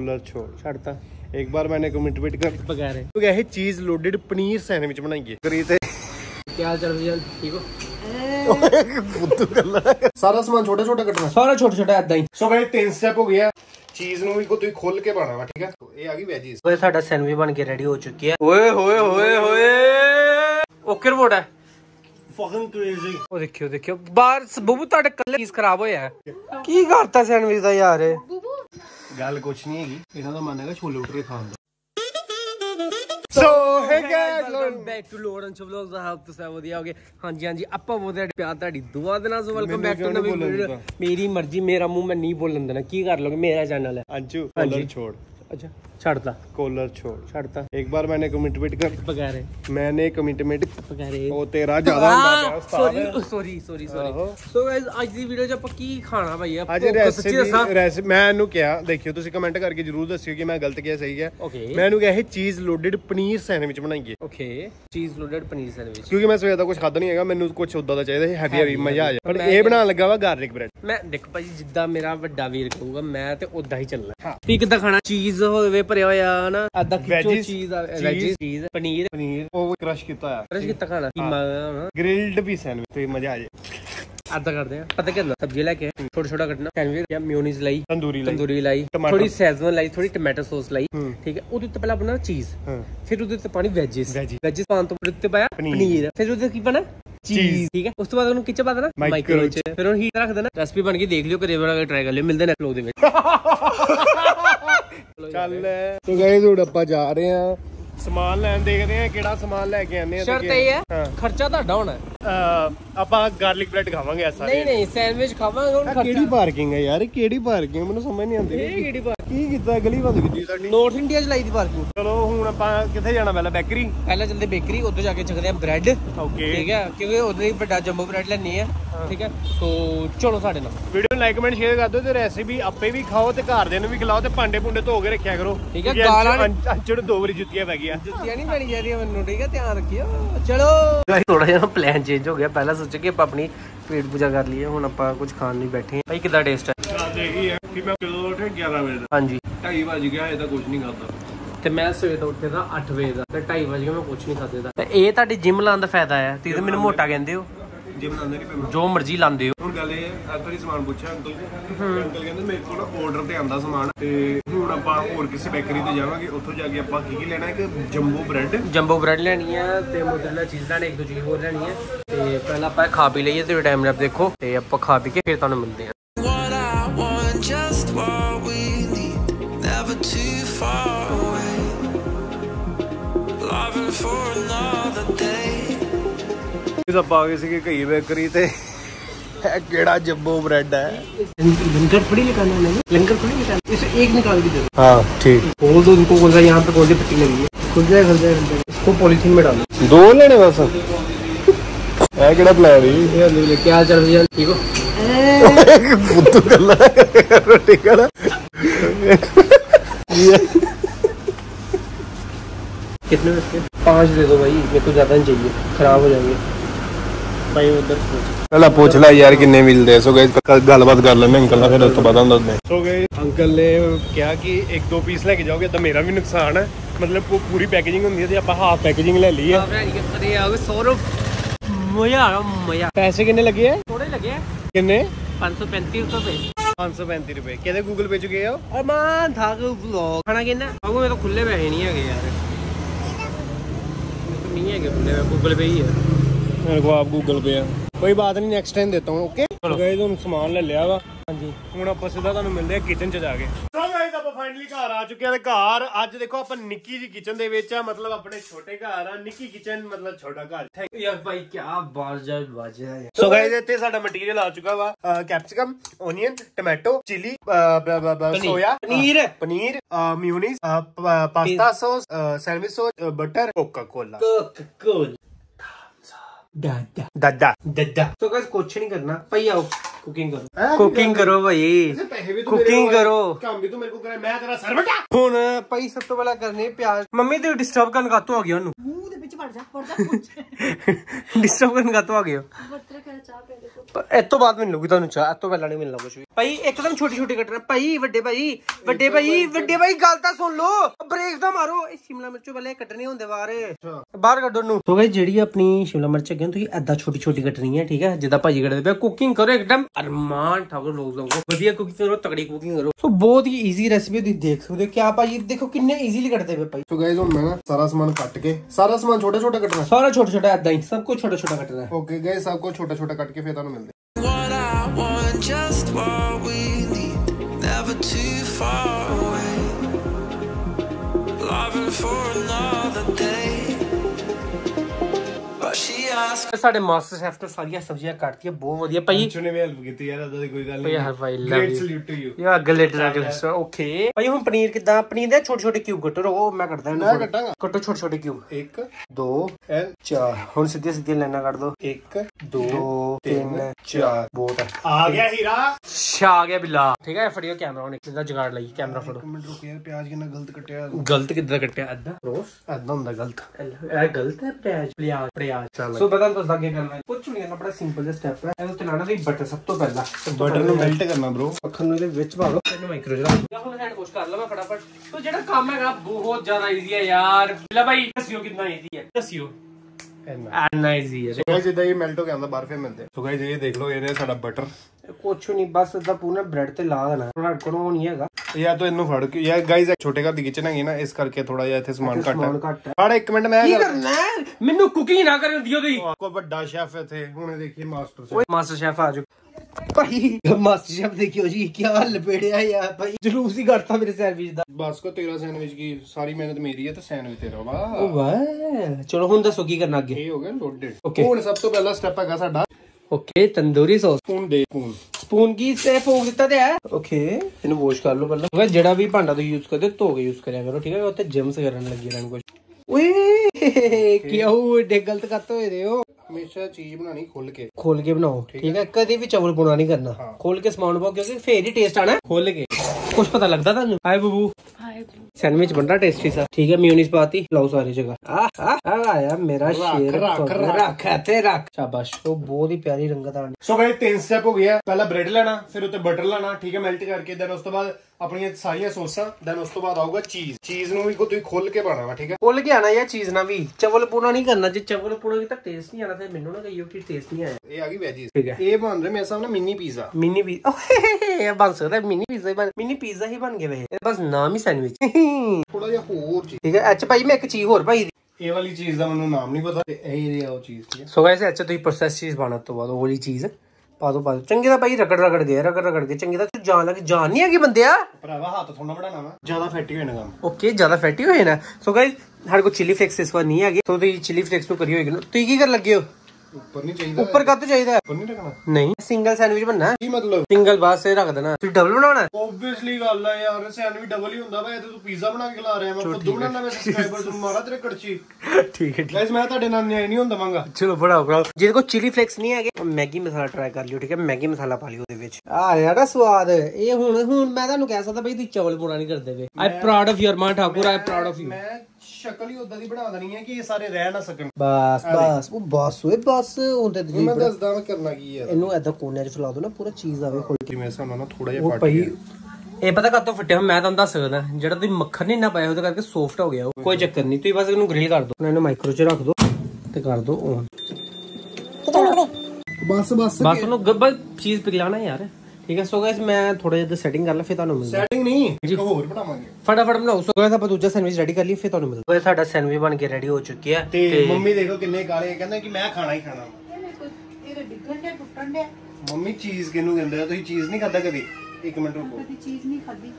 Cooler ਛੋੜ। ਛੱਡਤਾ। ਇੱਕ ਵਾਰ ਮੈਨੇ ਕਮਿਟਮੈਂਟ ਕਰ ਪਕਾ ਕਿਉਂਕਿ ਇਹ ਚੀਜ਼ ਲੋਡਡ ਪਨੀਰ ਸੈਂਡਵਿਚ ਬਣਾਈਏ। ਕਰੀ ਤੇ ਕੀ ਹਾਲ ਚਾਲ ਜੀ ਠੀਕ ਹੋ? ਸਾਰਾ ਸਮਾਨ ਛੋਟਾ ਛੋਟਾ ਕੱਟਣਾ। ਸਾਰਾ ਛੋਟਾ ਛੋਟਾ ਐਦਾਂ ਹੀ। ਸੋ ਗਾਇ ਤਿੰਨ ਸਟੈਪ ਹੋ ਗਿਆ ਚੀਜ਼ ਨੂੰ ਵੀ ਕੋ ਖੋਲ ਕੇ ਪਾਣਾ ਵਾ ਠੀਕ ਆ? ਇਹ ਆ ਗਈ ਵੈਜੀਸ ਓਏ ਸਾਡਾ ਸੈਂਡਵਿਚ ਬਣ ਕੇ ਰੈਡੀ ਹੋ ਚੁੱਕੀ ਹੈ ਓਏ ਹੋਏ ਹੋਏ ਹੋਏ। ਓਕੇ ਰਿਪੋਰਟ ਹੈ ਫਕਿੰਗ ਕ੍ਰੇਜ਼ੀ ਉਹ ਦੇਖਿਓ ਦੇਖਿਓ। ਬਾਹਰ ਬੂਬੂ ਤੁਹਾਡੇ ਕੱਲੇ ਖਰਾਬ ਹੋਇਆ। ਕੀ ਕਰਤਾ ਸੈਂਡਵਿਚ ਦਾ ਯਾਰ? ਬੂਬੂ ਗੱਲ ਕੁਛ ਨਹੀਂ ਹੈਗੀ। ਇਹਨਾਂ ਦਾ ਮਨ ਹੈਗਾ ਛੋਲੇ ਉਟਰੇ ਖਾਣ ਦਾ। So hi welcome back to Lawrence vlogs ਦਾ ਹਾਲ ਤੁਸੀਂ ਵਧੀਆ ਹੋਗੇ ਹਾਂਜੀ ਹਾਂਜੀ ਆਪਾਂ ਬਹੁਤ ਪਿਆਰ ਤੁਹਾਡੀ ਦੁਆ ਦੇ ਨਾਲ ਸੋ ਵੈਲਕਮ ਮੈਨੂੰ ਬੈਕ ਕਿਉਂ ਟੂ ਨੀ ਨਵੀਂ ਬੋਲਣ ਵੀਡੀਓ। ਦਿੱਤਾ? ਮੇਰੀ ਮਰਜ਼ੀ ਮੇਰਾ ਮੂੰਹ ਮੈਂ ਨਹੀਂ ਬੋਲਣ ਦੇਣਾ। ਕੀ ਕਰ ਲੋਗੇ? ਮੇਰਾ ਚੈਨਲ ਹੈ। ਅੰਜੂ ਹਾਂਜੀ। ਕੋਲਰ छोड़ ਅੱਛਾ। ਛੱਡਤਾ कॉलर छोड़ ਛੱਡਤਾ एक बार मैंने कमिटमेंट कर ਬਗੈਰ मैंने कमिटमेंट ਬਗੈਰ ਉਹ ਤੇਰਾ ਜ਼ਿਆਦਾ ਹੁੰਦਾ ਪਿਆ ਉਸਤਾਦ ਸੌਰੀ ਸੌਰੀ ਸੌਰੀ ਸੌਰੀ ਆਹੋ। ਸੋ ਗਾਇਸ ਅੱਜ ਦੀ ਵੀਡੀਓ 'ਚ ਆਪਾਂ ਕੀ ਖਾਣਾ ਭਾਈ ਅੱਜ ਭੁੱਖ ਸੱਚੀ ਦੱਸਾਂ ਰੈਸਿਪੀ ਰੈਸਿਪੀ ਮੈਂ ਇਹਨੂੰ ਕਿਹਾ ਦੇਖਿਓ ਤੁਸੀਂ ਕਮੈਂਟ ਕਰਕੇ ਜਰੂਰ ਦੱਸਿਓ ਕਿ ਮੈਂ ਗਲਤ ਕਿਹਾ ਸਹੀ ਹੈ ਓਕੇ ਮੈਂ ਇਹਨੂੰ ਕਿਹਾ ਇਹ ਚੀਜ਼ ਲੋਡਡ ਪਨੀਰ ਸੈਂਡਵਿਚ ਬਣਾਈਏ okay cheese loaded paneer sandwich ਕਿਉਂਕਿ ਮੈਂ ਸਵੇਰ ਦਾ ਕੁਝ ਖਾਦਾ ਨਹੀਂ ਹੈਗਾ ਮੈਨੂੰ ਕੁਝ ਉਦਾਂ ਦਾ ਚਾਹੀਦਾ ਸੀ ਹੈਵੀ ਹੈਵੀ Heavy, ਮਜ਼ਾ ਆ ਜਾ ਪਰ ਮੈਂ ਇਹ ਬਣਾਉਣ ਲੱਗਾ ਵਾ ਗਾਰਲਿਕ ਬ੍ਰੈਡ ਮੈਂ ਦੇਖ ਭਾਜੀ ਜਿੱਦਾਂ ਮੇਰਾ ਵੱਡਾ ਵੀਰ ਕਹੂਗਾ ਮੈਂ ਤੇ ਉਦਾਂ ਹੀ ਚੱਲਣਾ ਹਾਂ। ਵੀ ਕਿੱਦਾਂ ਖਾਣਾ ਚੀਜ਼ ਹੋਵੇ ਭਰਿਆ ਹੋਇਆ ਹਨਾ। ਆਦਾ ਖਿੱਚੋ ਚੀਜ਼ ਆ ਵੈਜੀਸ ਚੀਜ਼ ਪਨੀਰ। ਪਨੀਰ ਉਹ ਕ੍ਰਸ਼ ਕੀਤਾ ਆ ਰਸ ਕਿੱਦਾਂ ਖਾਣਾ ਕੀਮਾ ਹਨਾ ਗ੍ਰਿਲਡ ਵੀ ਸੈਂਡਵਿਚ ਤੇ ਮਜ਼ਾ ਆ ਜਾਏ ਆਦਾ ਕਰਦੇ ਆ। ਪਤਾ ਕਿੰਨਾ ਸਬਜ਼ੀ ਲੈ ਕੇ ਛੋਟਾ ਛੋਟਾ ਕੱਟਣਾ ਸੈਂਡਵਿਚ ਜਾਂ ਮਿਓਨੀਜ਼ ਲਈ ਤੰਦੂਰੀ ਲਈ ਤੰਦੂਰੀ ਲਈ। ਥੋੜੀ ਸੈਜ਼ਵਾਨ ਲਈ ਥੋੜੀ ਟੋਮੈਟੋ ਸੌਸ ਲਈ। ਠੀਕ ਹੈ? ਉਹਦੇ ਉੱਤੇ ਪਹਿਲਾਂ ਆਪਣਾ ਚੀਜ਼ ਫਿਰ ਉਹਦੇ ਉੱਤੇ ਪਾਣੀ ਵੈਜੀਸ। ਵੈਜੀਸ ਪਾਉਣ ਤੋਂ ਉੱਤੇ ਪਾਇਆ ਪਨੀਰ। ਪਨੀਰ। ਫਿਰ ਉਹਦੇ ਕੀ ਪਾਣਾ ਚੀਜ਼। ਠੀਕ ਹੈ? ਉਸ ਤੋਂ ਬਾਅਦ ਉਹਨੂੰ ਕਿੱਚ ਪਾ ਦੇਣਾ? ਮਾਈਕ੍ਰੋ ਚ। ਫਿਰ ਉਹਨੂੰ ਹੀਟ ਰੱਖ ਦੇਣਾ। ਰੈਸਪੀ ਬਣ ਕੇ ਦੇਖ ਲਿਓ ਘਰੇ ਬਣਾ ਕੇ ਟਰਾਈ ਕਰ ਲਿਓ ਮਿਲਦੇ ਨੇ ਫਲੋ ਦੇ ਵਿੱਚ। ਚੱਲ। ਸੋ ਗਾਇਸ ਹੁਣ ਆਪਾਂ ਜਾ ਰਹੇ ਆ ਸਮਾਨ ਲੈਣ ਦੇਖਦੇ ਆ ਕਿਹੜਾ ਸਮਾਨ ਲੈ ਕੇ ਆਨੇ ਆ ਸ਼ਰਤ ਇਹ ਹੈ। ਖਰਚਾ ਤੁਹਾਡਾ ਹੋਣਾ ਆਪਾਂ ਗਾਰਲਿਕ ਬ੍ਰੈਡ ਖਾਵਾਂਗੇ ਐਸਾ ਨਹੀਂ ਨਹੀਂ ਸੈਂਡਵਿਚ ਖਾਵਾਂਗੇ ਹੁਣ ਖਰਚਾ ਕਿਹੜੀ ਪਾਰਕਿੰਗ ਹੈ ਯਾਰ? ਕਿਹੜੀ ਪਾਰਕਿੰਗ ਮੈਨੂੰ ਸਮਝ ਨਹੀਂ ਆਉਂਦੀ ਇਹ ਕਿਹੜੀ ਪਾਰਕਿੰਗ ਕੀ ਕੀਤਾ? ਗਲੀ ਬੰਦ ਕੀਤੀ ਸਾਡੀ। ਨਾਰਥ ਇੰਡੀਆ ਚ ਲਾਈ ਦੀ ਪਾਰਕਿੰਗ ਚਲੋ ਹੁਣ ਆਪਾਂ ਕਿੱਥੇ ਜਾਣਾ ਪਹਿਲਾਂ? ਬੈਕਰੀ ਪਹਿਲਾਂ ਚੱਲਦੇ ਬੇਕਰੀ ਉੱਧਰ ਜਾ ਕੇ ਚੱਕਦੇ ਆ ਬ੍ਰੈਡ ਓਕੇ ਠੀਕ ਹੈ ਕਿਉਂਕਿ ਉਧਰ ਹੀ ਵੱਡਾ ਜੰਬੋ ਬ੍ਰੈਡ ਲੈਣੀ ਹੈ। ਠੀਕ ਹੈ ਸੋ ਚਲੋ ਸਾਡੇ ਨਾਲ। ਵੀਡੀਓ ਨੂੰ ਲਾਈਕ ਕਮੈਂਟ ਸ਼ੇਅਰ ਕਰ ਦਿਓ ਤੇ ਰੈਸਿਪੀ ਆਪੇ ਵੀ ਖਾਓ ਤੇ ਘਰ ਦੇ ਨੂੰ ਵੀ ਖਿਲਾਓ ਤੇ ਭਾਂਡੇ ਭੁੰਡੇ ਧੋ ਕੇ ਰੱਖਿਆ ਕਰੋ। ਠੀਕ ਹੈ, ਕਿਉਂਕਿ ਗਾਲਾਂ ਅੰਚ- ਅੰਚੜ ਦੋ ਵਾਰੀ ਜੁੱਤੀਆਂ ਪੈ ਗਈਆਂ ਜੁੱਤੀਆਂ ਨਹੀਂ ਪੈਣੀ ਚਾਹੀਦੀਆਂ ਮੈਨੂੰ ਠੀਕ ਹੈ ਧਿਆਨ ਰੱਖਿਓ। ਚਲੋ। ਥੋੜਾ ਜਿਹਾ ਪਲਾਨ ਚੇਂਜ ਹੋ ਗਿਆ। ਪਹਿਲਾਂ ਸੋਚਿਆ ਕਿ ਆਪਾਂ ਆਪਣੀ ਪੇਟ ਪੂਜਾ ਕਰ ਲਈਏ। ਹੁਣ ਆਪਾਂ ਕੁਝ ਖਾਣ ਲਈ ਬੈਠੇ ਹਾਂ। ਭਾਈ ਕਿੱਦਾਂ ਟੇਸਟ ਹੈ ਗੱਲ ਇਹੀ ਹੈ ਕਿ ਮੈਂ ਕਦੋਂ ਉੱਠੇ? 11 ਵਜੇ ਦਾ। ਹਾਂਜੀ। 2:30 ਵਜ ਗਿਆ ਇਹ ਤਾਂ ਕੁਝ ਨਹੀਂ ਖਾਦਾ ਤੇ ਮੈਂ ਸਵੇਰ ਤੋਂ ਉੱਠੇ ਦਾ 8 ਵਜੇ ਦਾ। ਤੇ 2:30 ਵਜੇ ਮੈਂ ਕੁਝ ਨਹੀਂ ਖਾਦੇ ਦਾ। ਤੇ ਇਹ ਤੁਹਾਡੀ ਜਿਮ ਲਾਉਣ ਦਾ ਫਾਇਦਾ ਹੈ ਤੁਸੀਂ ਤਾਂ ਮੈਨੂੰ ਮੋਟਾ ਕਹਿੰਦੇ ਹੋ। ਜੇ ਬਣਾਉਂਦੇ ਨਹੀਂ ਪਏ ਜੋ ਮਰਜ਼ੀ ਲਾਉਂਦੇ ਹੋ। ਹੁਣ ਗੱਲ ਇਹ ਹੈ ਅੱਜ ਤੁਸੀਂ ਸਮਾਨ ਪੁੱਛਿਆ ਅੰਕਲ ਨੂੰ ਅੰਕਲ ਕਹਿੰਦੇ ਮੇਰੇ ਕੋਲ ਆਰਡਰ ਤੇ ਆਂਦਾ ਸਮਾਨ। ਤੇ ਹੁਣ ਆਪਾਂ ਹੋਰ ਕਿਸੇ ਬੇਕਰੀ ਤੇ ਜਾਵਾਂਗੇ ਉੱਥੋਂ ਜਾ ਕੇ ਆਪਾਂ ਕੀ ਕੀ ਲੈਣਾ? ਹੈ ਕਿ ਜੰਬੋ ਬ੍ਰੈਡ। ਜੰਬੋ ਬ੍ਰੈਡ ਲੈਣੀ ਹੈ ਤੇ ਮੋਜ਼ਰੇਲਾ ਚੀਜ਼ ਲੈਣੀ ਇੱਕ ਦੋ ਚੀਜ਼ ਹੋਰ ਲੈਣੀ ਹੈ ਤੇ ਪਹਿਲਾਂ ਆਪਾਂ ਖਾ ਪੀ ਲਈਏ ਤੇ ਟਾਈਮ ਲੈਪ ਦੇਖੋ। ਤੇ ਆਪਾਂ ਖਾ ਪੀ ਕੇ ਫਿਰ ਤੁਹਾਨੂੰ ਮਿਲਦੇ ਹਾਂ सब आगे से कही बेकरी थे केड़ा जब्बो ब्रेड है। लंगर थोड़ी निकालना है लंगर थोड़ी निकालना इसे एक निकाल के दे हाँ ठीक। खोल दो उनको खोल यहाँ पे खोल दे पट्टी लगी है। खुल जाए खुल जाए खुल जाए। इसको पॉलीथीन में डालो। दो लेने बस। है केड़ा प्लान है? क्या चल रही है? ठीक हो? फुद्दू कर ठीक है ना कितने पाँच दे दो भाई। मेरे को ज़्यादा नहीं चाहिए। खराब हो जाएँगे। ਪਹਿਲਾਂ ਪੁੱਛ ਲੈ ਯਾਰ ਕਿੰਨੇ ਮਿਲਦੇ ਐ ਸੋ ਗਾਇਸ ਗੱਲਬਾਤ ਕਰ ਲੈਂਦੇ ਅੰਕਲ ਨਾਲ ਫਿਰ ਉਸ ਤੋਂ ਬਾਅਦ ਹੁੰਦਾ ਉਹਨੇ ਸੋ ਗਏ ਅੰਕਲ ਨੇ ਕਿਹਾ ਕਿ ਇੱਕ ਦੋ ਪੀਸ ਲੈ ਕੇ ਜਾਓਗੇ ਤਾਂ ਮੇਰਾ ਵੀ ਨੁਕਸਾਨ ਹੈ। ਮਤਲਬ ਉਹ ਪੂਰੀ ਪੈਕੇਜਿੰਗ ਹੁੰਦੀ ਹੈ ਤੇ ਆਪਾਂ ਹਾਫ ਪੈਕੇਜਿੰਗ ਲੈ ਲਈ ਹੈ ਪੈਸੇ ਕਿੰਨੇ ਲੱਗੇ ਐ ਥੋੜੇ ਲੱਗੇ ਕਿੰਨੇ? 535 ਰੁਪਏ। 535 ਕਿਹਦੇ ਗੂਗਲ ਪੇ ਚ ਗਏ ਹੋ? ਅਮਾਨ ਥਾਕ ਵਲੌਗ ਖਾਣਾ ਕਿੰਨਾ? ਆਗੋ ਮੇਰੇ ਤਾਂ ਖੁੱਲੇ ਪੈਸੇ ਨਹੀਂ ਹੈਗੇ ਯਾਰ। ਨਹੀਂ ਹੈਗੇ ਖੁੱਲੇ ਗੂਗਲ ਪੇ ਹੀ ਹੈ पे ही है ਮੇਰੇ ਕੋਲ ਆਪ ਗੂਗਲ ਪੇ ਆ ਕੋਈ ਬਾਤ ਨਹੀਂ ਨੈਕਸਟ ਟਾਈਮ ਦੇਤਾ ਹੂੰ ਓਕੇ ਗਾਇਸ ਹੁਣ ਸਮਾਨ ਲੈ ਲਿਆ ਵਾ ਹਾਂਜੀ ਹੁਣ ਆਪਾਂ ਸਿੱਧਾ ਤੁਹਾਨੂੰ ਮਿਲਦੇ ਆ ਕਿਚਨ 'ਚ ਜਾ ਕੇ ਸੋ ਗਾਇਸ ਆਪਾਂ ਫਾਈਨਲੀ ਘਰ ਆ ਚੁੱਕੇ ਆ ਤੇ ਘਰ ਅੱਜ ਦੇਖੋ ਆਪਾਂ ਨਿੱਕੀ ਜੀ ਕਿਚਨ ਦੇ ਵਿੱਚ ਆ ਮਤਲਬ ਆਪਣੇ ਛੋਟੇ ਘਰ ਆ ਨਿੱਕੀ ਕਿਚਨ ਮਤਲਬ ਛੋਟਾ ਘਰ यार भाई क्या बाजा बाजा है ਸੋ ਗਾਇਸ ਇੱਥੇ ਸਾਡਾ ਮਟੀਰੀਅਲ ਆ ਚੁੱਕਾ ਵਾ capsicum onion tomato chilli soya paneer paneer mayonnaise pasta sauce sandwich sauce butter Coca-Cola Coca दादा ਦਾਦਾ ਦਾਦਾ ਦਾਦਾ ਸੋ ਗਾਇਸ ਕੁਛ ਨਹੀਂ ਕਰਨਾ ਭਈ ਆਓ ਕੁਕਿੰਗ ਕਰੋ। ਕੁਕਿੰਗ ਕਰੋ ਭਾਈ। ਕੁਕਿੰਗ ਕਰੋ। ਕੰਮ ਵੀ ਤੂੰ ਮੇਰੇ ਕੋਲ ਕਰੇ ਮੈਂ ਤੇਰਾ ਸਰਵੈਂਟ ਹੁਣ ਭਾਈ ਸਭ ਤੋਂ ਪਹਿਲਾਂ ਕਰਨੇ ਪਿਆਜ਼। ਮੰਮੀ ਤੇ ਡਿਸਟਰਬ ਕਰਨ ਕਾਤੋਂ ਆ ਗਿਆ ਉਹਨੂੰ? ਮੂੰਹ ਦੇ ਵਿੱਚ ਵੜ ਜਾ ਵੜ ਜਾ ਡਿਸਟਰਬ ਕਰਨ ਕਾਤੋਂ ਆ ਗਿਆ ਇਸ ਤੋਂ ਬਾਅਦ ਮਿਲੂਗੀ ਤੁਹਾਨੂੰ ਚਾਹ ਇਸ ਤੋਂ ਪਹਿਲਾਂ ਨਹੀਂ ਮਿਲਣਾ ਕੁਝ ਵੀ। ਭਾਈ ਇੱਕਦਮ ਛੋਟੀ ਛੋਟੀ ਕੱਟਣਾ ਭਾਈ ਵੱਡੇ ਭਾਈ ਵੱਡੇ ਭਾਈ ਵੱਡੇ ਭਾਈ ਗੱਲ ਤਾਂ ਸੁਣ ਲਓ। ਬ੍ਰੇਕ ਤਾਂ ਮਾਰੋ। ਇਹ ਸ਼ਿਮਲਾ ਮਿਰਚ ਵਾਲੇ ਕੱਟਣੇ ਹੁੰਦੇ ਬਾਹਰ। ਬਾਹਰ ਕੱਢੋ ਨੂੰ ਸੋ ਗਾਇਸ ਜਿਹੜੀ ਆਪਣੀ ਸ਼ਿਮਲਾ ਮਿਰਚ ਹੈਗੀ ਤੁਸੀਂ ਐਦਾਂ ਛੋਟੀ ਛੋਟੀ ਕੱਟਣੀ ਹੈ ਠੀਕ ਹੈ ਜਿੱਦਾਂ ਭਾਜੀ ਕੱਟਦੇ ਪਿਆ ਕੁਕਿੰਗ ਕਰੋ ਇੱਕਦਮ। ਅਰਮਾਨ ਠਾਕੁਰ ਲੋਕ ਲੋਗੋ ਵਧੀਆ ਕੁਕਿੰਗ ਕਰੋ ਤਕੜੀ ਕੁਕਿੰਗ ਕਰੋ। ਸੋ ਬਹੁਤ ਹੀ ਈਜ਼ੀ ਰੈਸਿਪੀ ਤੁਸੀਂ ਦੇਖ ਸਕਦੇ ਹੋ। ਕਿਆ ਭਾਜੀ ਦੇਖੋ ਕਿੰਨੇ ਈਜ਼ੀਲੀ ਕੱਟਦੇ ਪਏ ਭਾਈ। ਸੋ ਗਾਇਜ਼ ਹੁਣ ਮੈਂ ਨਾ ਸਾਰਾ ਸਮਾਨ ਕੱਟ ਕੇ ਸਾਰਾ ਸਮਾਨ ਛੋਟਾ ਛੋਟਾ ਕੱਟਣਾ। ਸਾਰਾ ਛੋਟਾ ਛੋਟਾ ਐਦਾਂ ਹੀ ਸਭ ਕੁਝ ਛੋਟਾ ਛੋਟਾ ਕੱਟਣਾ। ਓਕੇ ਗਾਇਜ਼ ਸਭ ਕੁਝ ਛੋਟਾ ਛੋਟਾ ਕੱਟ ਕੇ ਫਿਰ ਤੁਹਾਨੂੰ ਮਿਲਦੇ। What we need. Never too far ਸਾਡੇ ਮਾਸਟਰ ਸ਼ੈਫ ਨੇ ਸਾਰੀਆਂ ਸਬਜ਼ੀਆਂ ਕੱਟਤੀਆਂ ਬਹੁਤ ਵਧੀਆ। ਭਾਈ ਚੁਨੇ ਵੀ ਹੈਲਪ ਕੀਤੀ ਯਾਰ ਅਦਾ ਦੀ ਕੋਈ ਗੱਲ ਭਾਈ ਯਾਰ ਭਾਈ love great you salute to you ਯਾ ਗਲੇਟਰ ਆ ਗਲੇਟਰ ਓਕੇ ਭਾਈ ਹੁਣ ਪਨੀਰ ਕਿਦਾਂ? ਪਨੀਰ ਦੇ ਛੋਟੇ ਛੋਟੇ ਕਿਊਬ ਕੱਟੋ ਉਹ ਮੈਂ ਕੱਟਦਾ ਮੈਂ ਕੱਟਾਂਗਾ। ਕੱਟੋ ਛੋਟੇ ਛੋਟੇ ਕਿਊਬ ਇੱਕ ਦੋ ਐਲ ਚਾਰ। ਹੁਣ ਸਿੱਧੀਆਂ ਸਿੱਧੀਆਂ ਲਾਈਨਾਂ ਕੱਟ ਦੋ। ਇੱਕ ਦੋ ਤਿੰਨ ਚਾਰ। ਬਹੁਤ ਹੈ। ਆ ਗਿਆ ਹੀਰਾ। ਸ਼ਾ ਆ ਗਿਆ ਬਿੱਲਾ। ਠੀਕ ਹੈ ਫੜਿਓ ਕੈਮਰਾ ਹੁਣ ਇੱਕ ਦਾ ਜਗਾੜ ਲਈ ਕੈਮਰਾ ਫੜੋ। ਮਿੰਟ ਰੁਕ ਯਾਰ ਪਿਆਜ਼ ਕਿੰਨਾ ਗਲਤ ਕੱਟਿਆ ਗਲਤ ਕਿੱਦਾਂ ਕੱਟਿਆ? ਅੱਧਾ ਰੋਸ ਐਦਾਂ ਹੁੰਦਾ ਗਲਤ। ਇਹ ਗਲਤ ਹੈ ਪਿਆਜ਼? ਪਿਆਜ਼ ਪਿਆਜ਼। ਸੋ ਪਤਾ ਤੁਹਾਨੂੰ ਦੱਸਦਾ ਕੀ ਕਰਨਾ ਕੁਝ ਨਹੀਂ ਕਰਨਾ ਬੜਾ ਸਿੰਪਲ ਜਿਹਾ ਸਟੈਪ ਹੈ। ਇਹਦੇ ਉੱਤੇ ਲਾਣਾ ਦੀ ਬਟਰ ਸਭ ਤੋਂ ਪਹਿਲਾਂ। ਬਟਰ ਨੂੰ ਮੈਲਟ ਕਰਨਾ bro ਮੱਖਣ ਨੂੰ ਇਹਦੇ ਵਿੱਚ ਪਾ ਲਓ। ਇਹਨੂੰ ਮਾਈਕਰੋ ਜਰਾ ਜਾਂ ਹੁਣ ਹੈਂਡ ਵਾਸ਼ ਕਰ ਲਵਾਂ ਫਟਾਫਟ। ਤੋ ਜਿਹੜਾ ਕੰਮ ਹੈਗਾ ਬਹੁਤ ਜ਼ਿਆਦਾ ਈਜ਼ੀ ਹੈ ਯਾਰ। ਲੈ ਭਾਈ ਦੱਸਿਓ ਕਿੰਨਾ ਈਜ਼ੀ ਹੈ। ਦੱਸਿਓ। ਐਨਾ। ਈਜ਼ੀ ਹੈ। ਸੋ ਗਾਇਜ਼ ਇਦਾਂ ਹੀ ਮੈਲਟ ਹੋ ਕੇ ਆਉਂਦਾ ਬਾਹਰ ਫਿਰ ਮਿਲਦੇ ਸੋ ਗਾਇਜ਼ ਇਹ ਦੇਖ ਲਓ ਇਹਦੇ ਸਾਡਾ ਬਟਰ ਕੁਛ ਨਹੀਂ ਬਸ ਇਦਾਂ ਪੂਰਾ ਬ੍ਰੈਡ ਤੇ ਲਾ ਦੇਣਾ। ਥੋੜਾ ਕੋਲੋਂ ਨਹੀਂ ਹੈਗਾ। ਯਾ ਤਾਂ ਇਹਨੂੰ ਫੜ ਕੇ ਯਾ ਗਾਇਜ਼ ਛੋਟੇ ਘਰ ਦੀ ਕਿਚਨ ਹੈਗੀ ਨਾ ਇਸ ਕਰਕੇ ਥੋੜਾ ਜਿਹਾ ਇੱਥੇ ਸਮਾਨ ਘੱਟ ਹੈ। ਫੜ ਇੱਕ ਮਿੰਟ ਮੈਂ ਕੀ ਕਰ ਕਰਨਾ ਹੈ? ਮੈਨੂੰ ਕੁਕਿੰਗ ਨਾ ਕਰਿਓ ਦਿਓ ਤੁਸੀਂ। ਕੋ ਵੱਡਾ ਸ਼ੈਫ ਇੱਥੇ ਹੁਣ ਦੇਖੀਏ ਮਾਸਟਰ ਓਏ ਮਾਸਟਰ ਸ਼ੈਫ ਆ ਜਾਓ। ਭਾਈ ਮਾਸਟਰ ਸ਼ੈਫ ਦੇਖਿਓ ਜੀ ਕੀ ਹਾਲ ਲਪੇੜਿਆ ਯਾਰ ਭਾਈ। ਜਲੂਸ ਹੀ ਕਰਤਾ ਮੇਰੇ ਸੈਂਡਵਿਚ ਦਾ। ਬਸ ਕੋ ਤੇਰਾ ਸੈਂਡਵਿਚ ਕੀ ਸਾਰੀ ਮਿਹਨਤ ਮੇਰੀ ਹੈ ਤੇ ਸੈਂਡਵਿਚ ਤੇਰਾ ਵਾ। ਓ ਵਾਹ। ਚਲੋ ਹੁਣ ਦੱਸੋ ਕੀ ਕਰਨਾ ਅੱਗੇ। ਇਹ ਹੋ ਗਿਆ ਲੋਡਡ Okay. ਹੁਣ ਸਭ ਤੋਂ ਪਹਿਲਾ ਸਟੈਪ ਹੈਗਾ ਸਾਡਾ। ਓਕੇ ਤੰਦੂਰੀ ਸੌਸ ਸਪੂਨ ਦੇ ਸਪੂਨ। ਸਪੂਨ ਕੀ ਸੇ ਫੋਕ ਦਿੱਤਾ ਤੇ ਹੈ? ਓਕੇ ਇਹਨੂੰ ਵਾਸ਼ ਕਰ ਲਓ ਪਹਿਲਾਂ। ਉਹ ਜਿਹੜਾ ਵੀ ਭਾਂਡਾ ਤੁਸੀਂ ਯੂਜ਼ ਕਰਦੇ ਹੋ, ਧੋ ਕੇ ਯੂਜ਼ ਕਰਿਆ ਕਰੋ ਠੀਕ ਹੈ? ਉੱਤੇ ਜਿਮਸ ਕਰਨ ਲੱਗੀ ਰਹਿਣ ਕੁਝ ਓਏ ਕੀ ਉਹ ਡੇ ਗਲਤ ਕਰਤੇ ਹੋਏ ਦੇ ਹੋ। ਹਮੇਸ਼ਾ ਚੀਜ਼ ਬਣਾਣੀ ਖੁੱਲ ਕੇ। ਖੋਲ ਕੇ ਬਣਾਓ ਠੀਕ ਹੈ? ਕਦੇ ਵੀ ਚਾਵਲ ਪੁਣਾ ਨਹੀਂ ਕਰਨਾ। ਖੋਲ ਕੇ ਸਮਾਨ ਪਾਓ ਕਿਉਂਕਿ ਫੇਰ ਹੀ ਟੇਸਟ ਆਣਾ। ਖੋਲ ਕੇ। ਕੁਝ ਪਤਾ ਲੱਗਦਾ ਤੁਹਾਨੂੰ? ਹਾਏ ਬੂਬੂ। ਸੈਂਡਵਿਚ ਬੜਾ ਟੇਸਟੀ ਸਾ। ਠੀਕ ਹੈ ਮਿਊਨੀਸ ਪਾਤੀ ਲਾਓ ਸਾਰੀ ਜਗ੍ਹਾ। ਆ ਆ ਆਇਆ ਮੇਰਾ ਸ਼ੇਰ ਰੱਖ ਤੇ। ਰੱਖ। ਸ਼ਾਬਾਸ਼ ਉਹ ਬਹੁਤ ਹੀ ਪਿਆਰੀ ਰੰਗਤ ਆਣੀ। ਸੋ ਗਾਇਸ ਤਿੰਨ ਸਟੈਪ ਹੋ ਗਿਆ ਪਹਿਲਾਂ ਬ੍ਰੈਡ ਲੈਣਾ ਫਿਰ ਉੱਤੇ ਬਟਰ ਲੈਣਾ ਠੀਕ ਹੈ ਮੈਲਟ ਕਰਕੇ ਦੈਨ ਉਸ ਤੋਂ ਬਾਅਦ ਆਪਣੀਆਂ ਸਾਰੀਆਂ ਸੌਸਾਂ ਦੈਨ ਉਸ ਤੋਂ ਬਾਅਦ ਆਊਗਾ ਚੀਜ਼। ਚੀਜ਼ ਨੂੰ ਵੀ ਤੁਸੀਂ ਖੋਲ ਕੇ ਪਾਣਾ ਵਾ ਠੀਕ ਹੈ? ਖੋਲ ਕੇ ਆਣਾ ਇਹ ਚੀਜ਼ ਨਾ ਵੀ। ਚਾਵਲ ਪੁਣਾ ਨਹੀਂ ਕਰਨਾ ਜੇ ਚਾਵਲ ਪੁਣਾ ਤਾਂ ਟੇਸਟ ਨਹੀਂ ਆਣਾ ਤੇ ਮੈਨੂੰ ਨਾ ਕਹੀਓ ਕਿ ਟੇਸਟ ਨਹੀਂ ਆਇਆ। ਇਹ ਆ ਗਈ ਵੈਜੀਜ਼ ਠੀਕ ਹੈ। ਇਹ ਬਣ ਰਿਹਾ ਮੇਰੇ ਸਾਹਮਣੇ ਮਿੰਨੀ ਪੀਜ਼ਾ ਮਿਨੀ ਪੀ ਇਹ ਬਣ ਸਕਦਾ ਮਿਨੀ ਪੀਜ਼ਾ ਹੀ ਬਣ ਮਿਨੀ ਪੀਜ਼ਾ ਹੀ ਬਣ ਗਿਆ ਵੇ ਇਹ ਬਸ ਨਾਮ ਹੀ ਸੈਂਡਵਿਚ ਥੋੜਾ ਜਿਹਾ ਹੋਰ ਚੀਜ਼। ਠੀਕ ਹੈ ਅੱਛਾ ਭਾਈ ਮੈਂ ਇੱਕ ਚੀਜ਼ ਹੋਰ ਭਾਈ। ਇਹ ਵਾਲੀ ਚੀਜ਼ ਦਾ ਮੈਨੂੰ ਨਾਮ ਨਹੀਂ ਪਤਾ ਇਹ ਇਹ ਆ ਉਹ ਚੀਜ਼ ਸੋ ਗਾਇਸ ਅੱਛਾ ਤੁਸੀਂ ਪ੍ਰੋਸੈਸ ਚੀਜ਼ ਪਾਣਾ ਤੋਂ ਬਾਅਦ ਉਹ ਵਾਲੀ ਚੀਜ਼। ਪਾ ਦੋ ਪਾ ਦੋ। ਚੰਗੀ ਦਾ ਭਾਈ ਰਗੜ ਰਗੜ ਗਿਆ ਰਗੜ ਰਗੜ ਕੇ ਚੰਗੀ ਦਾ ਤੂੰ ਜਾਨ ਲੱਗ ਜਾਨ ਨਹੀਂ ਹੈਗੀ ਬੰਦਿਆ ਭਰਾਵਾ ਹੱਥ ਥੋੜਾ ਬਣਾਣਾ ਵਾ। ਜ਼ਿਆਦਾ ਫੈਟੀ ਹੋਣਾ ਕੰਮ। ਓਕੇ ਜ਼ਿਆਦਾ ਫੈਟੀ ਹੋਏ ਨਾ ਸੋ ਗਾਇਸ ਸਾਡੇ ਕੋਲ ਚਿਲੀ ਫਲੇਕਸ ਇਸ ਵਾਰ ਨਹੀਂ ਹੈਗੇ। ਸੋ ਤੁਸੀਂ ਚਿਲੀ ਫਲੇਕਸ ਨੂੰ ਕਰੀ ਹੋਏਗੀ ਨਾ। ਤੁਸੀਂ ਕੀ ਕਰਨ ਲੱਗੇ ਹੋ? ਉੱਪਰ ਨਹੀਂ ਚਾਹੀਦਾ ਉੱਪਰ ਕੱਤ ਚਾਹੀਦਾ? ਉੱਪਰ ਨਹੀਂ ਰੱਖਣਾ। ਨਹੀਂ। ਸਿੰਗਲ ਸੈਂਡਵਿਚ ਬਣਨਾ ਕੀ ਮਤਲਬ? ਸਿੰਗਲ ਬਾਸ ਸੇ ਰੱਖ ਦੇਣਾ। ਤੁਸੀਂ ਡਬਲ ਬਣਾਉਣਾ? ਓਬਵੀਅਸਲੀ ਗੱਲ ਆ ਯਾਰ ਸੈਂਡਵਿਚ ਡਬਲ ਹੀ ਹੁੰਦਾ ਵਾ ਇਹ ਤੇ ਤੂੰ ਪੀਜ਼ਾ ਬਣਾ ਕੇ ਖਿਲਾ ਰਿਹਾ ਮੈਂ ਫੁੱਦੂ ਬਣਾਉਣਾ ਮੈਂ ਸਬਸਕ੍ਰਾਈਬਰ ਨੂੰ ਮਾਰਾ ਤੇਰੇ ਕੜਚੀ ਠੀਕ ਹੈ ਗਾਇਸ ਮੈਂ ਤੁਹਾਡੇ ਨਾਲ ਨਹੀਂ ਹੁੰਦਾ ਮੰਗਾ ਚਲੋ ਬਣਾਓ ਬਣਾਓ। ਜਿਹਦੇ ਕੋਲ ਚਿਲੀ ਫਲੇਕਸ ਨਹੀਂ ਹੈਗੇ ਮੈਗੀ ਮਸਾਲਾ ਟਰਾਈ ਕਰ ਲਿਓ ਠੀਕ ਹੈ? ਮੈਗੀ ਮਸਾਲਾ ਪਾ ਲਿਓ ਉਹਦੇ ਵਿੱਚ। ਆ ਯਾਰ ਸਵਾਦ। ਇਹ ਹੁਣ ਹੁਣ ਮੈਂ ਤੁਹਾਨੂੰ ਕਹਿ ਸਕਦਾ ਬਈ ਤੁਸੀਂ ਚਾਵਲ ਪੂਰਾ ਨਹੀਂ ਕਰਦੇ ਵੇ ਆਈ ਪ੍ਰਾਊਡ ਆਫ ਯੂਰ ਮਾਂ Thakur I proud of you ਮੈਂ ਸ਼ਕਲ ਹੀ ਉਦਾਂ ਦੀ ਬਣਾ ਦੇਣੀ ਹੈ ਕਿ ਇਹ ਸਾਰੇ ਰਹਿ ਨਾ ਸਕਣ। ਬਸ ਬਸ ਉਹ ਬਸ ਓਏ ਬਸ ਹੁੰਦੇ ਤੁਸੀਂ ਮੈਂ ਦੱਸਦਾ ਮੈਂ ਕਰਨਾ ਕੀ ਹੈ ਇਹਨੂੰ ਐਦਾਂ ਕੋਨਿਆਂ 'ਚ ਫੈਲਾ ਦੋ ਨਾ ਪੂਰਾ ਚੀਜ਼ ਆਵੇ। ਖੁੱਲ ਕੇ ਜਿਵੇਂ ਸਾਨੂੰ ਨਾ ਥੋੜਾ ਜਿਹਾ ਫਟ ਗਿਆ। ਇਹ ਪਤਾ ਕਦ ਤੋਂ ਫਟਿਆ ਮੈਂ ਤੁਹਾਨੂੰ ਦੱਸ ਸਕਦਾ ਜਿਹੜਾ ਤੁਸੀਂ ਮੱਖਣ ਨਹੀਂ ਨਾ ਪਾਇਆ ਉਹਦੇ ਕਰਕੇ ਸੌਫਟ ਹੋ ਗਿਆ ਉਹ। ਕੋਈ ਚੱਕਰ ਨਹੀਂ ਤੁਸੀਂ ਬਸ ਇਹਨੂੰ ਗ੍ਰਿਲ ਕਰ ਦਿਓ। ਹੁਣ ਇਹਨੂੰ ਮਾਈਕਰੋ 'ਚ ਰੱਖ ਦਿਓ ਤੇ ਕਰ ਦਿਓ ਔਨ ਬਸ ਬਸ ਬਸ ਉਹਨੂੰ ਗੱਬਾ ਚੀਜ਼ ਪਿਘਲਾਣਾ ਯਾਰ। ਠੀਕ ਹੈ ਸੋ ਗਾਇਸ ਮੈਂ ਥੋੜਾ ਜਿਹਾ ਸੈਟਿੰਗ ਕਰ ਲਾਂ ਫਿਰ ਤੁਹਾਨੂੰ ਮਿਲਦਾ ਇੱਕ ਹੋਰ ਬਣਾਵਾਂਗੇ। ਫਟਾਫਟ ਬਣਾਓ। ਸੋ ਗਾਇਸ ਆਪਾਂ ਦੂਜਾ ਸੈਂਡਵਿਚ ਰੈਡੀ ਕਰ ਲਈ ਫਿਰ ਤੁਹਾਨੂੰ ਮਿਲਦਾ ਸਾਡਾ ਸੈਂਡਵਿਚ ਬਣ ਕੇ ਰੈਡੀ ਹੋ ਚੁੱਕਿਆ ਹੈ ਤੇ ਮੰਮੀ ਦੇਖੋ ਕਿੰਨੇ ਕਾਲੇ ਕਹਿੰਦੇ ਕਿ ਮੈਂ ਖਾਣਾ ਹੀ ਖਾਣਾ ਇਹ ਡਿੱਗਣ ਡਿਆ ਟੁੱਟਣ ਡਿਆ। ਮੰਮੀ ਚੀਜ਼ ਕਿਹਨੂੰ ਕਹਿੰਦੇ ਆ ਤੁਸੀਂ ਚੀਜ਼ ਨਹੀਂ ਖਾਦਾ ਕਦੀ? ਇੱਕ ਮਿੰਟ ਰੁਕੋ। ਕਦੀ ਚੀਜ਼ ਨਹੀਂ ਖਾਦੀ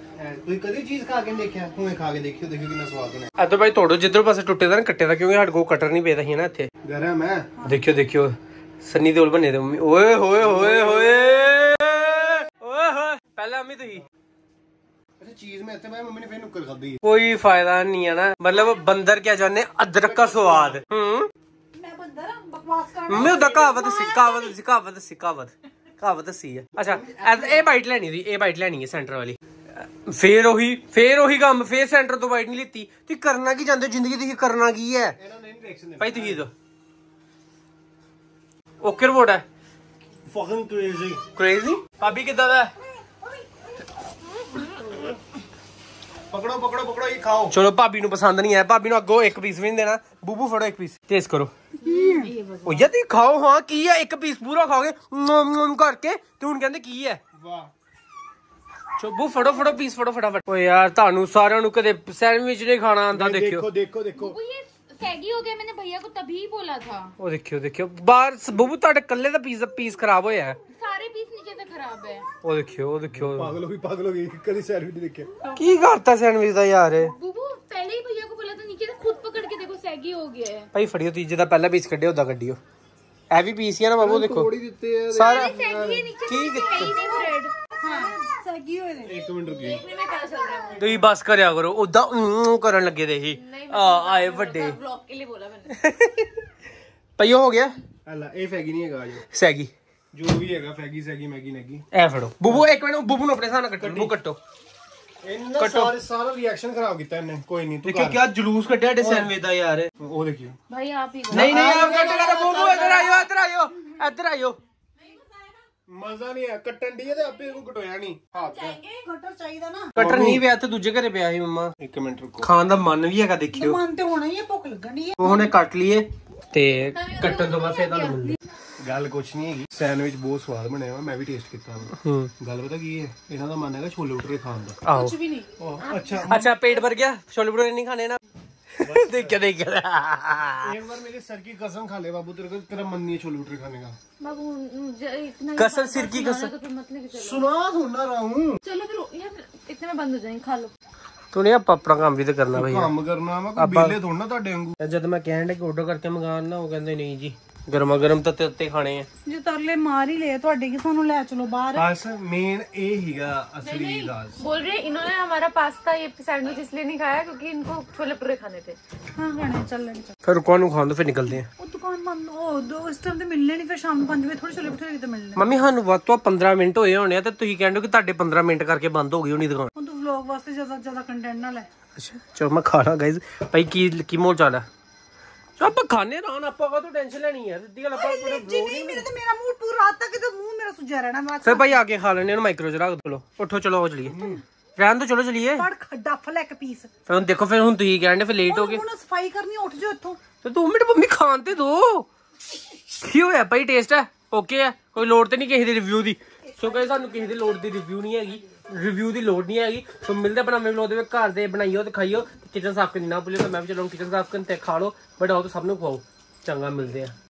ਤੁਸੀਂ ਕਦੀ ਚੀਜ਼ ਖਾ ਕੇ ਦੇਖਿਆ? ਹੁਣੇ ਖਾ ਕੇ ਦੇਖਿਓ ਦੇਖਿਓ ਕਿੰਨਾ ਸਵਾਦ ਬਣਿਆ। ਅਦੋਂ ਭਾਈ ਤੋੜੋ ਜਿੱਧਰ ਪਾਸੇ ਟੁੱਟੇ ਦਾ ਨਾ ਕੱਟੇ ਦਾ ਕਿਉਂਕਿ ਸਾਡੇ ਕੋਲ ਕਟਰ ਨਹੀਂ ਪੇਦਾ ਸੀ ਨਾ ਇੱਥੇ। ਗਰਮ ਹੈ ਦੇਖਿਓ ਦੇਖਿਓ। ਸੰਨੀ ਦੇਓਲ ਬਣੇ ਤੇ ਮੰਮੀ। ਓਏ ਹੋਏ ਹੋਏ ਹੋਏ ਓਏ ਹੋਏ ਪਹਿਲਾਂ ਮੰਮੀ ਤੁਸੀਂ ਅੱਛਾ ਚੀਜ਼ ਮੈਂ ਇੱਥੇ ਮੈਂ ਮੰਮੀ ਨੇ ਫੇਰ ਨੁੱਕਰ ਖਾਦੀ ਕੋਈ ਫਾਇਦਾ ਨਹੀਂ ਹੈ ਨਾ। ਮਤਲਬ ਬੰਦਰ ਕਿਆ ਜਾਣੇ ਅਦਰਕ ਦਾ ਸਵਾਦ। ਹੂੰ। ਮੈਂ ਬੰਦਰ ਆਂ, ਬਕਵਾਸ ਕਰ ਮੰਮੀ ਉਹਦਾ ਕਹਾਵਤ ਸੀ ਕਹਾਵਤ ਸੀ ਕਹਾਵਤ ਸੀ ਕਹਾਵਤ। ਕਹਾਵਤ ਸੀ ਅੱਛਾ ਇਹ- ਇਹ ਬਾਈਟ ਲੈਣੀ ਸੀ ਇਹ ਬਾਈਟ ਲੈਣੀ ਹੈ ਸੈਂਟਰ ਵਾਲੀ। ਫੇਰ ਉਹੀ ਫੇਰ ਉਹੀ ਕੰਮ ਫੇਰ ਸੈਂਟਰ ਤੋਂ ਬਾਈਟ ਨਹੀਂ ਲਿੱਤੀ। ਤੁਸੀਂ ਕਰਨਾ ਕੀ ਚਾਹੁੰਦੇ? ਹੋ ਜ਼ਿੰਦਗੀ ਤੁਸੀਂ ਕਰਨਾ ਕੀ ਹੈ? ਇਹਨਾਂ ਨੇ ਰਿਐਕਸ਼ਨ ਭਾਈ ਤੁਸੀਂ ਦੋ ਓਕੇ ਰਿਪੋਰਟ ਹੈ। ਫਕਿੰਗ ਕ੍ਰੇਜ਼ੀ ਕ੍ਰੇਜ਼ੀ ਭਾਬੀ ਕਿੱਦਾਂ ਦਾ ਪਕੜੋ ਪਕੜੋ ਪਕੜੋ ਇਹ ਖਾਓ ਚਲੋ ਭਾਬੀ ਨੂੰ ਪਸੰਦ ਨਹੀਂ ਆਇਆ ਭਾਬੀ ਨੂੰ ਅੱਗੋਂ ਇੱਕ ਪੀਸ ਵੀ ਨਹੀਂ ਦੇਣਾ ਬੂਬੂ ਫੜੋ ਇੱਕ ਪੀਸ ਟੇਸਟ ਕਰੋ ਉਹ ਯਾ ਤੁਸੀਂ ਖਾਓ ਹਾਂ ਕੀ ਹੈ ਇੱਕ ਪੀਸ ਪੂਰਾ ਖਾਓਗੇ ਨਮ ਨਮ ਕਰਕੇ ਤੇ ਹੁਣ ਕਹਿੰਦੇ ਕੀ ਹੈ ਵਾਹ ਚੋ ਬੂ ਫੜੋ ਫੜੋ ਪੀਸ ਫੜੋ ਫਟਾਫਟ ਓਏ ਯਾਰ ਤੁਹਾਨੂੰ ਸਾਰਿਆਂ ਨੂੰ ਕਦੇ ਸੈਂਡਵਿਚ ਨਹੀਂ ਖਾਣਾ ਆਂਦਾ ਦੇਖਿਓ ਦੇਖੋ ਦੇਖੋ वो ये सैगी हो गया मैंने भैया को तभी बोला था ਉਹ ਦੇਖਿਓ ਦੇਖਿਓ ਬਾਹਰ ਬੂਬੂ ਤੁਹਾਡੇ ਕੱਲੇ ਦਾ ਪੀਸ ਪੀਸ ਖਰਾਬ ਹੋਇਆ ਹੈ सारे पीस नीचे से खराब है ਉਹ ਦੇਖਿਓ ਉਹ ਦੇਖਿਓ ਪਾਗਲ ਹੋ ਗਈ ਪਾਗਲ ਹੋ ਗਈ ਕਦੀ ਸੈਲਫੀ ਨਹੀਂ ਦੇਖਿਆ ਕੀ ਕਰਤਾ ਸੈਂਡਵਿਚ ਦਾ ਯਾਰ बुबू पहले ही भैया को बोला था नीचे से खुद पकड़ के देखो सैगी हो गया है ਭਾਈ ਫੜਿਓ ਤੀਜੇ ਦਾ ਪਹਿਲਾ ਪੀਸ ਕੱਢਿਓ ਉਹਦਾ ਕੱਢਿਓ ਇਹ ਵੀ ਪੀਸ ਹੀ ਆ ਨਾ ਬਾਬੂ ਦੇਖੋ ਥੋੜੀ ਦਿੱਤੇ ਆ ਸਾਰਾ सैगी है नीचे ठीक से है। है ही नहीं ब्रेड हाँ ਸੈਗੀ ਹੋਏ ਨੇ ਇੱਕ ਮਿੰਟ ਰੁਕੀ देखने में पता चल रहा है ਤੁਸੀਂ ਬਸ ਕਰਿਆ ਕਰੋ ਉਦਾਂ ਊਂ ਕਰਨ ਲੱਗੇ ਦੇ ਹੀ ਆ ਆਏ ਵੱਡੇ ब्लॉग के लिए बोला मैंने ਪਈ ਹੋ ਗਿਆ ਹਲਾ ਇਹ ਫੈਗੀ ਨਹੀਂ ਹੈਗਾ ਜੋ ਸੈਗੀ ਜੋ ਵੀ ਹੈਗਾ ਫੈਗੀ ਸੈਗੀ ਮੈਗੀ ਨੈਗੀ। ਐ ਫੜੋ। ਬੂਬੂ ਇੱਕ ਮਿੰਟ ਬੂਬੂ ਨੂੰ ਆਪਣੇ ਸਾਹਮਣੇ ਕੱਟੋ ਨੂੰ ਕੱਟੋ। ਇਹਨਾਂ ਸਾਰੇ ਸਾਰਾ ਰਿਐਕਸ਼ਨ ਖਰਾਬ ਕੀਤਾ ਇਹਨੇ। ਕੋਈ ਨਹੀਂ ਤੂੰ ਦੇਖਿਓ ਜਲੂਸ ਕੱਢਿਆ ਡੇ ਸੈਂਡਵਿਚ ਦਾ ਯਾਰ। ਉਹ ਦੇਖਿਓ। ਭਾਈ ਆਪ ਹੀ ਨਹੀਂ ਨਹੀਂ ਆਪ ਕੱਟ ਕਰ ਬੂਬੂ ਇੱਧਰ ਆਇਓ ਇੱਧਰ ਆਇਓ ਇੱਧਰ ਆਇਓ। ਮਜ਼ਾ ਨਹੀਂ ਆ ਕੱਟਣ ਦੀ ਤੇ ਆਪੇ ਇਹਨੂੰ ਕਟੋਇਆ ਨਹੀਂ ਹੱਥ ਕਟਰ ਚਾਹੀਦਾ ਨਾ। ਕਟਰ ਨਹੀਂ ਪਿਆ ਤੇ ਦੂਜੇ ਘਰੇ ਪਿਆ ਸੀ ਮੰਮਾ। ਇੱਕ ਮਿੰਟ ਰੁਕੋ। ਖਾਣ ਦਾ ਮਨ ਵੀ ਹੈਗਾ ਦੇਖਿਓ। ਮਨ ਤੇ ਹੋਣਾ ਹੀ ਹੈ ਭੁੱਖ ਲੱਗਣੀ ਹੈ ਉਹਨੇ ਕੱਟ ਲਈਏ। ਤੇ ਕੱਟਣ ਤੋਂ ਬਾਅਦ ਫੇਰ ਤੁਹਾਨੂੰ ਮਿਲਦੇ ਗੱਲ ਕੁਛ ਨਹੀਂ ਹੈਗੀ ਸੈਂਡਵਿਚ ਬਹੁਤ ਸਵਾਦ ਬਣਿਆ ਵਾ ਮੈਂ ਵੀ ਟੇਸਟ ਕੀਤਾ ਵਾ ਹੂੰ ਗੱਲ ਪਤਾ ਕੀ ਹੈ ਇਹਨਾਂ ਦਾ ਮਨ ਹੈਗਾ ਛੋਲੇ ਭਟੂਰੇ ਖਾਣ ਦਾ ਆਓ ਵੀ ਨਹੀਂ ਉਹ ਅੱਛਾ ਅੱਛਾ ਪੇਟ ਭਰ ਗਿਆ ਛੋਲੇ ਭਟੂਰੇ ਨਹੀਂ ਖਾਣੇ ਨਾ ਦੇਖਿਆ ਦੇਖਿਆ एक बार मेरे सर की कसम खा ले बाबू तेरे को तेरा मन नहीं है छोले भटूरे खाने का बाबू मुझे इतना ही कसम बात सिर की सुनाना कसम। तो फिर मत लेके चलो सुना सुना रहा हूँ चलो फिर यार इतने में बंद हो जाएंगे खा लो ਤੂੰ ਨਹੀਂ ਆਪਾਂ ਆਪਣਾ ਕੰਮ ਵੀ ਤੇ ਕਰਨਾ ਭਈਆ ਕੰਮ ਕਰਨਾ ਵਾ ਕੋਈ ਬੇਲੇ ਥੋੜਾ ਨਾ ਤੁਹਾਡੇ ਵਾਂਗੂ ਜਦ ਮੈਂ ਕਹਿਣ ਡੇ ਕਿ ਆਰਡਰ ਕਰਕੇ ਮੰਗਾਉਣ ਨਾ ਉਹ ਕਹਿੰਦੇ ਨਹੀਂ ਜੀ ਗਰਮਾ ਗਰਮ ਤਾਂ ਤੱਤੇ ਖਾਣੇ ਆ ਜੇ ਤਰਲੇ ਮਾਰ ਹੀ ਲਏ ਤੁਹਾਡੇ ਕਿ ਸਾਨੂੰ ਲੈ ਚਲੋ ਬਾਹਰ ਬਸ ਮੇਨ ਇਹ ਹੀਗਾ ਅਸਲੀ ਰਾਜ਼ बोल रहे हैं, इन्होंने हमारा पास्ता ये सैंडविच इसलिए नहीं खाया क्योंकि इनको छोले भटूरे खाने थे ਹਾਂ ਖਾਣੇ ਚੱਲਣ ਚੱਲ ਫਿਰ ਰੁਕਵਾ ਨੂੰ ਖਾਣ ਤੋਂ ਫਿਰ ਨਿਕਲਦੇ ਆ ਉਹ ਦੁਕਾਨ ਬੰਦ ਉਹ ਦੋ ਇਸ ਟਾਈਮ ਤੇ ਮਿਲਣੇ ਨਹੀਂ ਫਿਰ ਸ਼ਾਮ ਨੂੰ 5 ਵਜੇ ਥੋੜੀ ਛੋਲੇ ਭਟੂਰੇ ਕਿਤੇ ਮਿਲਣੇ। ਮੰਮੀ ਸਾਨੂੰ ਵੱਧ ਤੋਂ ਵੱਧ 15 ਮਿੰਟ ਹੋਏ ਹੋਣੇ ਆ ਤੇ ਤੁਸੀਂ ਕਹਿੰਦੇ ਹੋ ਕਿ ਤੁਹਾਡੇ 15 ਮਿੰਟ ਕਰਕੇ ਬੰਦ ਹੋ ਗਈ ਹੋਣੀ ਦੁਕਾਨ। ਹੁਣ ਤੂੰ ਵਲੌਗ ਵਾਸਤੇ ਜ਼ਿਆਦਾ ਜ਼ਿਆਦਾ ਕੰਟੈਂਟ ਨਾ ਲੈ। ਅੱਛਾ ਚਲੋ ਮੈਂ ਖਾ ਲਾਂ ਗਾਇਜ਼ ਭਾਈ ਕੀ ਕੀ ਮੋਲ ਚਾਲ ਹੈ ਚਲ ਆਪਾਂ ਖਾਣੇ ਰਾਂ ਆਪਾਂ ਕਾ ਟੈਨਸ਼ਨ ਲੈਣੀ ਹੈ ਸਿੱਧੀ ਗੱਲ ਆਪਾਂ ਪੂਰਾ ਜੀ ਨਹੀਂ ਮੇਰੇ ਤੇ ਮੇਰਾ ਮੂਡ ਪੂਰਾ ਰਾਤ ਤੱਕ ਤੇ ਮੂੰਹ ਮੇਰਾ ਸੁਜਿਆ ਰਹਿਣਾ ਮੈਂ ਫਿਰ ਭਾਈ ਆ ਕੇ ਖਾ ਲੈਣੇ ਇਹਨੂੰ ਮਾਈਕਰੋ ਚ ਰੱਖ ਦੋ ਉੱਠੋ ਚਲੋ ਹੋ ਚਲੀਏ। ਰਹਿਣ ਤੋਂ ਚਲੋ ਚਲੀਏ। ਫੜ ਡੱਫ ਲੈ ਕੇ ਪੀਸ ਫਿਰ ਹੁਣ ਦੇਖੋ ਫਿਰ ਹੁਣ ਤੁਸੀਂ ਕਹਿੰਦੇ ਫਿਰ ਲੇਟ ਹੋ ਗਏ। ਹੁਣ ਸਫ਼ਾਈ ਕਰਨੀ ਉੱਠ ਜਾ ਇੱਥੋਂ। ਤੇ 2 ਮਿੰਟ ਮੰਮੀ ਖਾਣ ਤੇ ਦੋ। ਕੀ ਹੋਇਆ ਭਾਈ ਟੇਸਟ ਹੈ? ਓਕੇ ਹੈ? ਕੋਈ ਲੋੜ ਤੇ ਨਹੀਂ ਕਿਸੇ ਦੇ ਰਿਵਿਊ ਦੀ। ਸੋ ਕਹੇ ਸਾਨੂੰ ਕਿਸੇ ਦੀ ਲੋੜ ਦੀ ਰਿਵਿਊ ਨਹੀਂ ਹੈਗੀ। ਰਿਵਿਊ ਦੀ ਲੋੜ ਨਹੀਂ ਹੈਗੀ। ਸੋ ਮਿਲਦੇ ਆਪਣਾ ਨਵੇਂ ਵਲੋਗ ਦੇ ਵਿੱਚ। ਘਰ ਦੇ ਬਣਾਈਓ ਤੇ ਖਾਈਓ। ਕਿਚਨ ਸਾਫ਼ ਕਰਨੀ ਨਾ ਭੁੱਲਿਓ। ਤਾਂ ਮੈਂ ਵੀ ਚਲਾਉਂ ਕਿਚਨ ਸਾਫ਼ ਕਰਨ ਤੇ ਖਾ ਲਓ। ਬਟ ਆਓ ਤਾਂ ਸਭ ਨੂੰ ਖਵਾਓ। ਚੰਗਾ ਮਿਲਦੇ ਆ